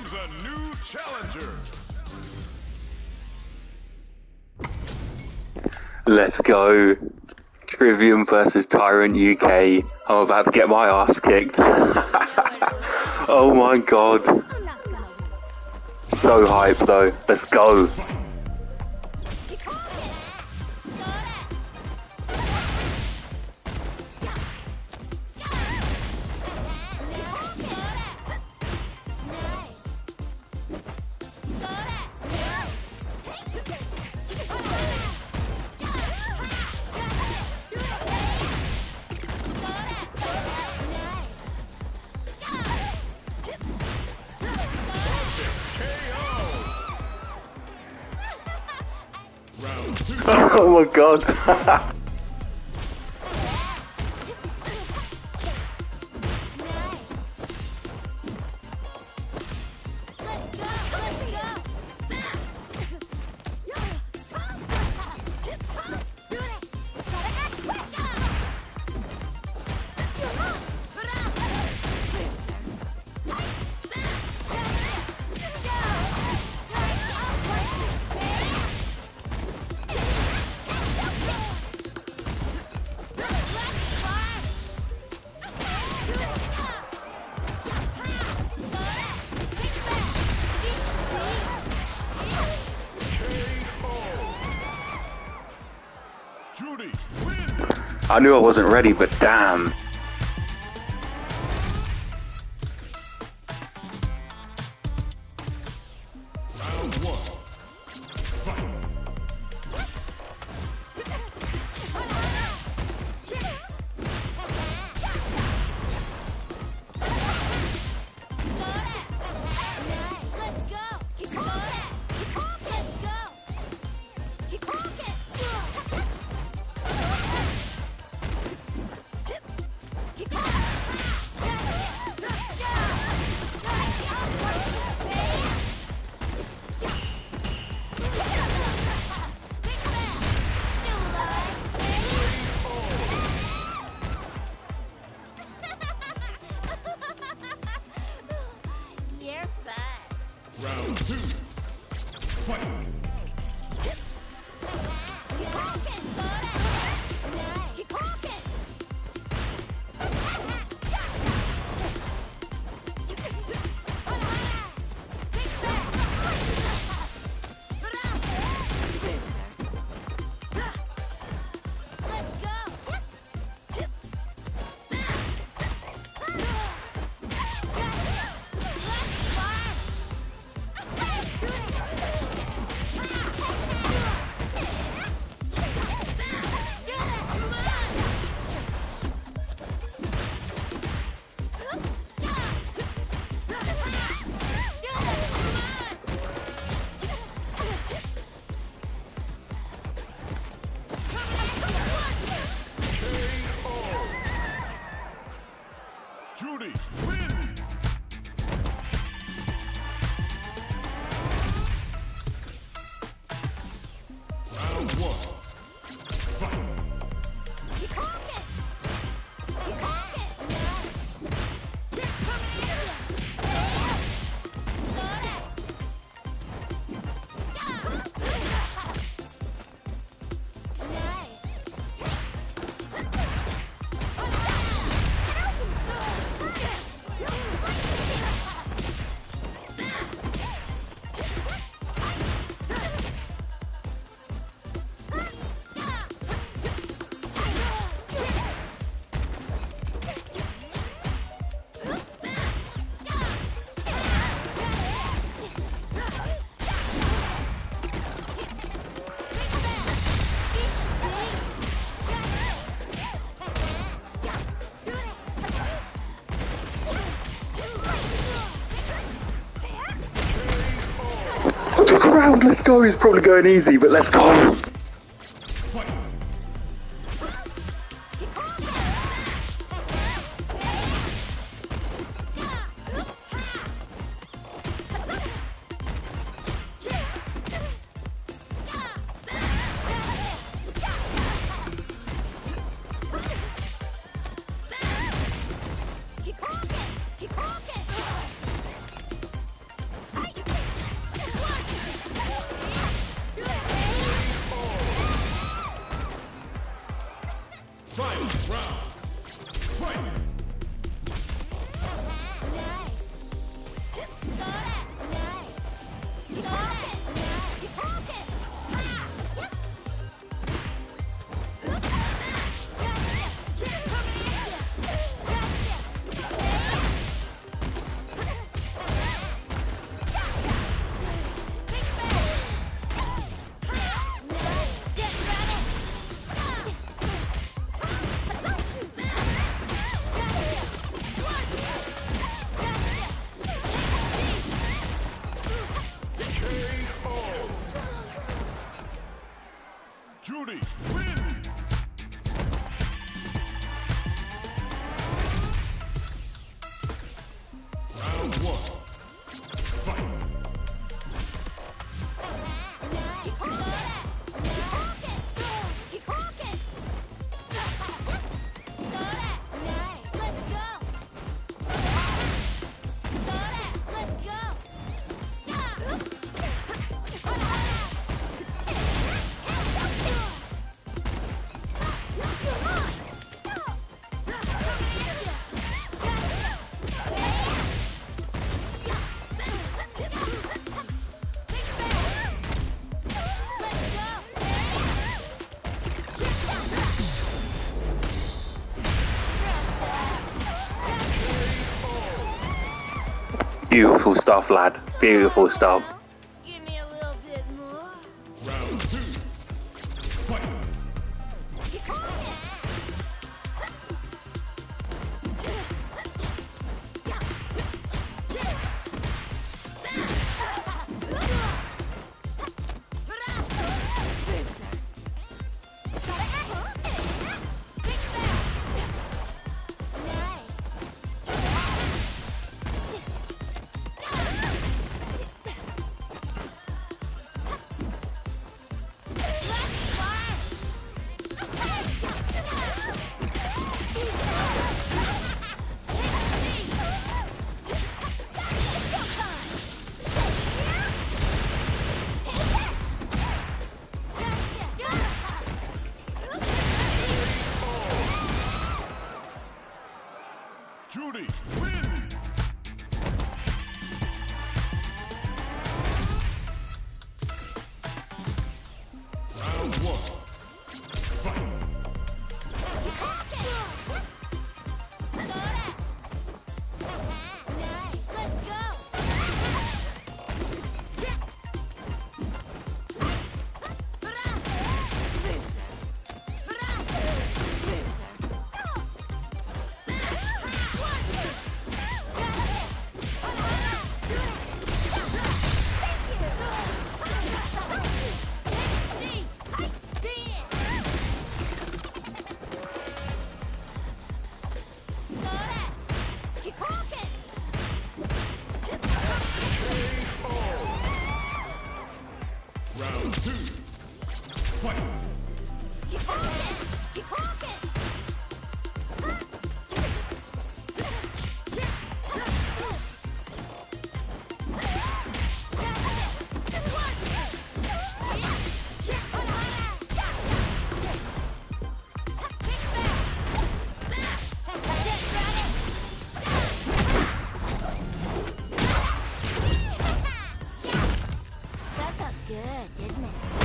is a new challenger. Let's go. Trivium versus Tyrant UK. I'm about to get my ass kicked. oh my god. So hype though. Let's go. Oh my god. I knew I wasn't ready, but damn. Juri wins. Let's go. He's probably going easy, but let's go. Round. Fight. Beautiful stuff, lad. Beautiful stuff. good, didn't it?